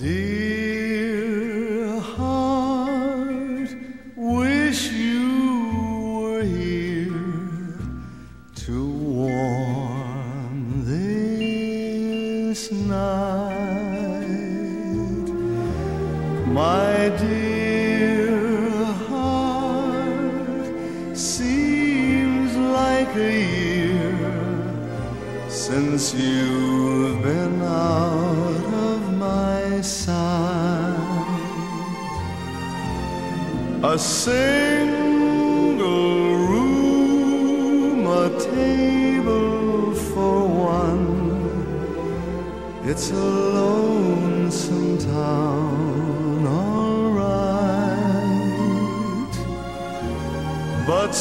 Dear heart, wish you were here to warm this night, my dear. single room, a table for one. It's a lonesome town, alright. But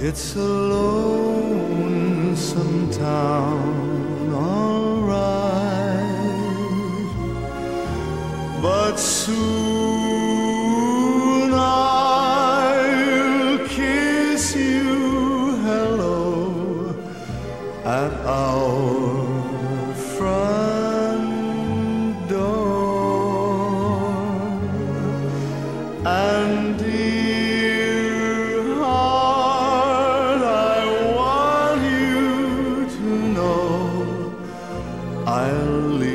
It's a lonesome town, alright. But soon I'll kiss you hello at our front door. And I'll leave.